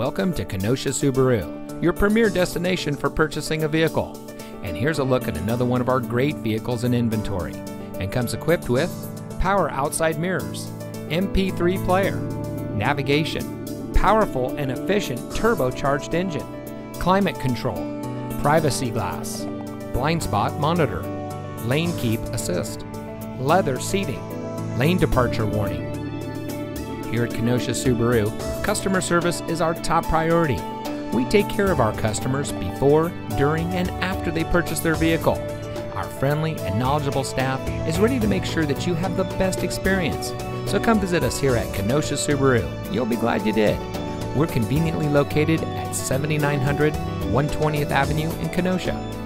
Welcome to Kenosha Subaru, your premier destination for purchasing a vehicle. And here's a look at another one of our great vehicles in inventory. And comes equipped with power outside mirrors, MP3 player, navigation, powerful and efficient turbocharged engine, climate control, privacy glass, blind spot monitor, lane keep assist, leather seating, lane departure warning. Here at Kenosha Subaru, customer service is our top priority. We take care of our customers before, during, and after they purchase their vehicle. Our friendly and knowledgeable staff is ready to make sure that you have the best experience. So come visit us here at Kenosha Subaru. You'll be glad you did. We're conveniently located at 7900 120th Avenue in Kenosha.